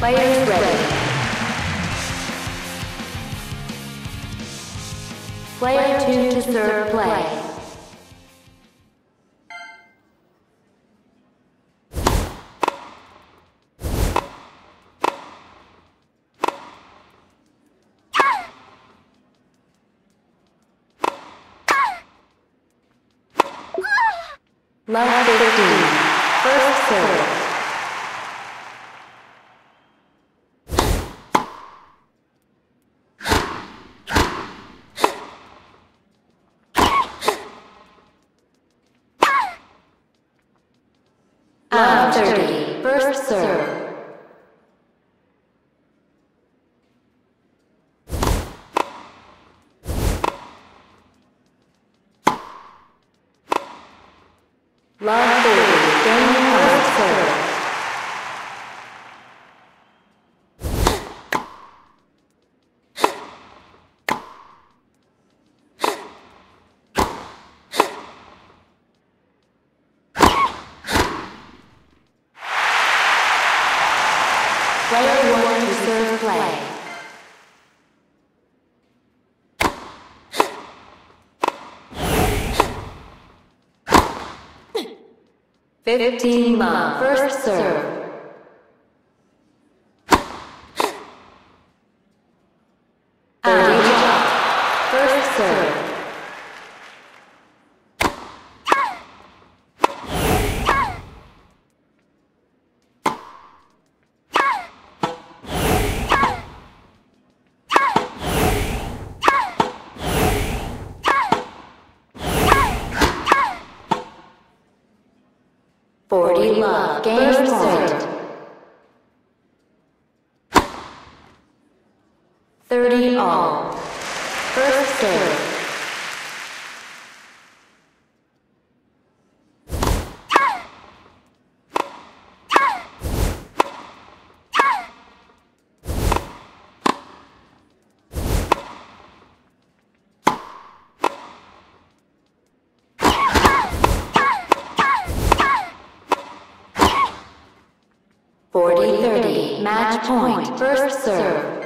Players ready. Player 2 to serve play. Love 15. First serve. Love 30. First serve. Love 30. Game serve. Player 1 to serve play. Fifteen love. First serve. Serve. Forty love. Game point. Thirty all. First serve. Thirty. Match point. First serve.